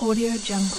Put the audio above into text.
Audio Jungle.